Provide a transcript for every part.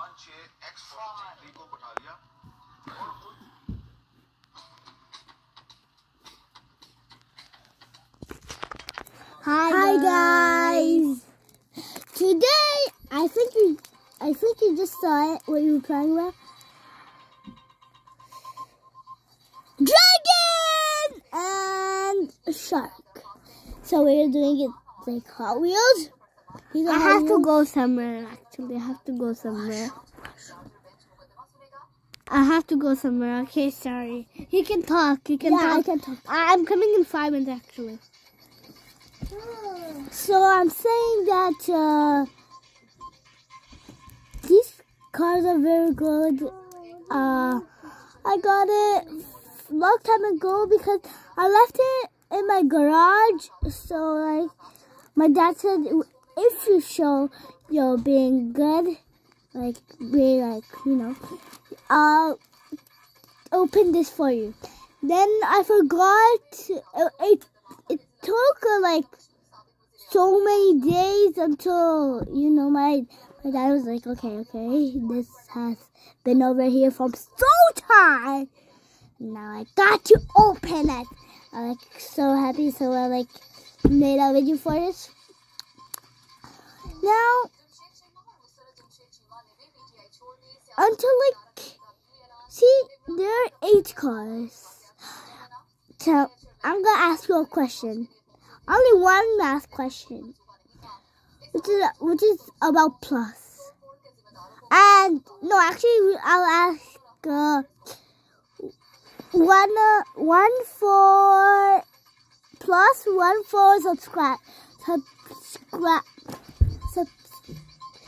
पाँच छह x forty को बढ़ा लिया और खुद Hi, Hi guys. Today, I think you, I think you just saw it. What you were playing with? Dragon and shark. So we're doing it like Hot Wheels. I have to go somewhere. Actually, I have to go somewhere. I have to go somewhere. Okay, sorry. He can talk. He can Yeah, I talk. can talk. I- I'm coming in five minutes actually. So I'm saying that uh, these cars are very good. Uh, I got it long time ago because I left it in my garage. So like, my dad said if you show you're being good, like be like you know, I'll open this for you. Then I forgot. uh, It it took uh, like so many days until you know my my dad was like, okay, okay, this has been over here for so time. Now I got to open it. I'm like so happy, so I like made a video for this. Now until like see there are eight cars. So I'm gonna ask you a question. Only one math question, which is which is about plus. And no, actually, I'll ask uh, one uh, one for plus, one for subscribe subscribe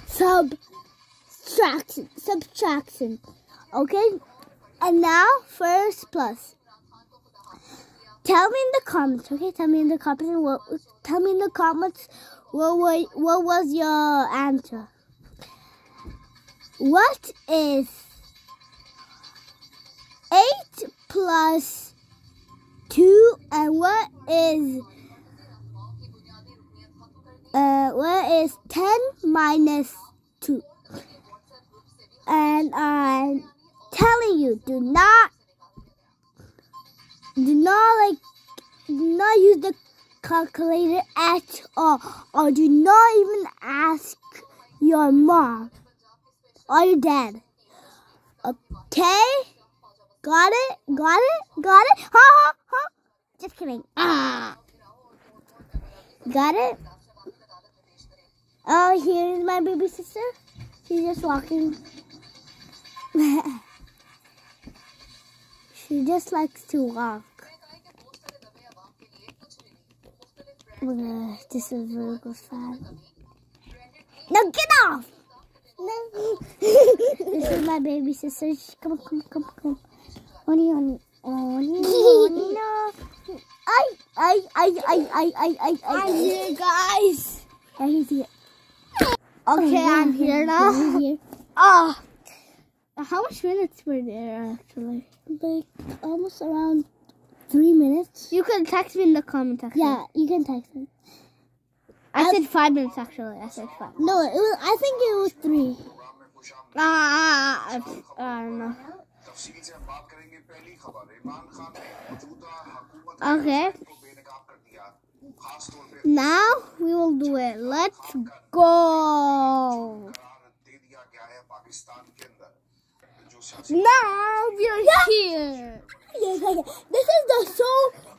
sub subtraction subtraction. Okay, and now first plus. Tell me in the comments, okay? Tell me in the comments what tell me in the comments what what was your answer. What is eight plus two and what is uh what is ten minus two? And I'm telling you, do not do not like do not use the calculator at all or do not even ask your mom or your dad. Okay? Got it? Got it? Got it? Ha ha ha. Just kidding. Ah. Got it oh here's my baby sister she's just walking She just likes to walk. Uh, this is really good fan. No, get off! This is my baby sister. Come on, come on, come on, come on. Oni, oni, oni, oni, no. I, I, I, I, I, I, I, I. I'm here, guys. Yeah, he's here. Oh, okay, I'm here now. Oh. How much minutes were there actually? Like almost around three minutes. You can text me in the comment section. Yeah, you can text me. I, I said five minutes actually. I said five. No, it was. I think it was three. Ah, uh, I don't know. Okay. Now we will do it. Let's go. Now we are yeah. here. Yeah, yeah, yeah. This is the so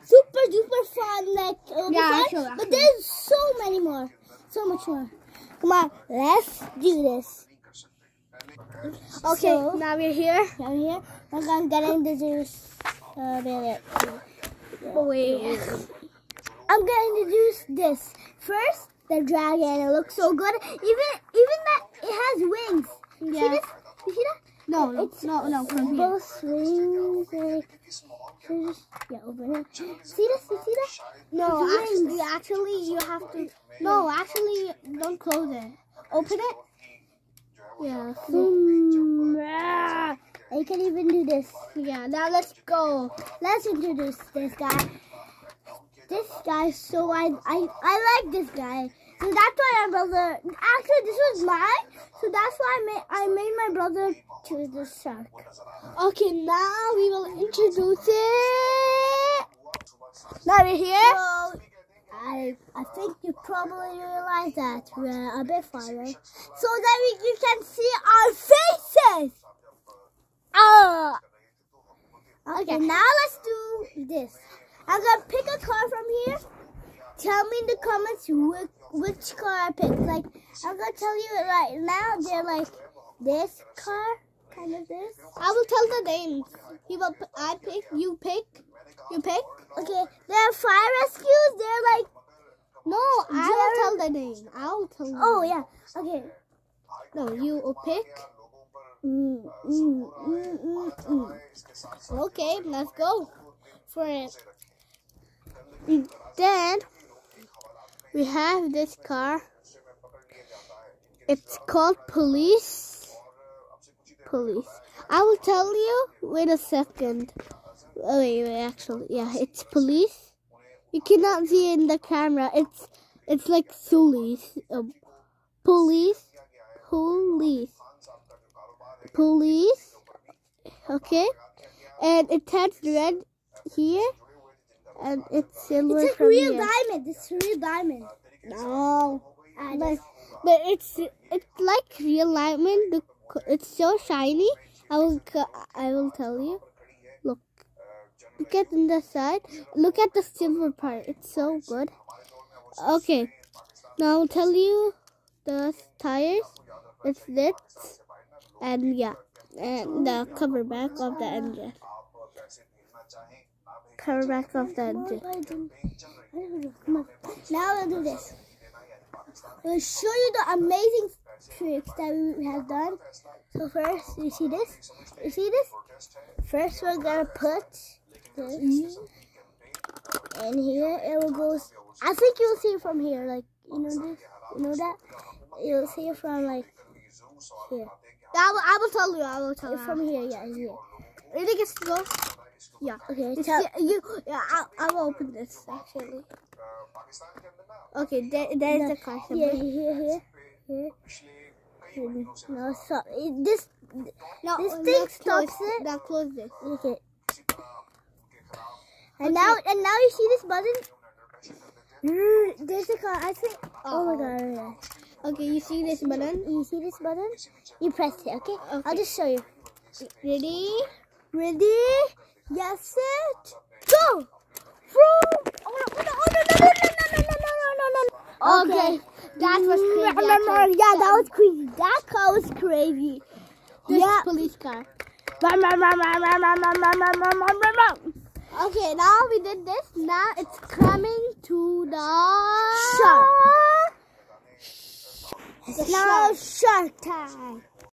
super duper fun like uh, yeah, sure, but there's so many more, so much more. Come on, let's do this. Okay, so, now we're here. Now we're here. I'm gonna get in the juice. Uh, wait. I'm gonna introduce this first. The dragon. It looks so good. Even even that it has wings. Yeah. See this? You see that? No, no, It's- no, no, from here. Both wings. Like, yeah, open it. See this? You see that? No, actually, actually, you have to. No, actually, don't close it. Open it. Yeah. Boom. Ah. I can even do this. Yeah. Now let's go. Let's introduce this guy. This guy, so I I I like this guy. So that's why I'm brother. Actually, this was mine. So that's why I made I made my brother to the shark. Okay, now we will introduce it. Now we're here. So I I think you probably realize that we're a bit far away, so that we, you can see our faces. Ah. Okay, now let's do this. I'm gonna pick a car from here. Tell me in the comments which, which car I picked. Like I'm gonna tell you right now, they're like this car, kind of this. I will tell the names. He will. p- I pick. You pick. You pick. Okay, they're fire rescues. They're like No, I will tell the name. I will tell. the oh name. yeah. Okay. No, you will pick. Mm, mm, mm, mm, mm. Okay, let's go for it. Then we have this car. It's called police. Police. I will tell you. Wait a second. Oh, wait, wait. Actually, yeah, it's police. You cannot see in the camera. It's it's like police. Um, police. Police. Police. Okay. And it has red here. And it's silver It's from real here. diamond. It's a real diamond. No. But, but it's it's like real diamond. It's so shiny. I will I will tell you. Look, look at the side. Look at the silver part. It's so good. Okay, now I'll tell you the tires. It's this, and yeah, and the cover back of the engine. Cover back of the engine. I don't- I don't know. Come on. Now we'll do this. We'll show you the amazing tricks that we have done. So first, you see this? You see this? First, we're gonna put this in here. It will go. I think you'll see it from here. Like you know this. You know that. You'll see it from like here. I will, I will tell you. I will tell you. From here, yeah, here. Ready, get to go. Yeah. Okay. Tell, you, yeah, I, I will open this actually. Okay, there, there is the car symbol. here, here, here. No, so this. No, This no, thing close- stops it. Now close this. Okay. And now, and now you see this button. Mm, There's a car. I think. Oh my god! yeah. Okay, you see this button? You see this button? You press it. okay? Okay. I'll just show you. Ready? Ready? Yes, set, go! Vroom! Oh no! Oh no! Oh no! No! No! No! No! No! No! No! No! Okay, that was crazy. No, no, no, yeah, that was crazy. That car was crazy. This yeah. police car. Okay, now we did this. Now it's coming to the Shark. The Now shark. shark time.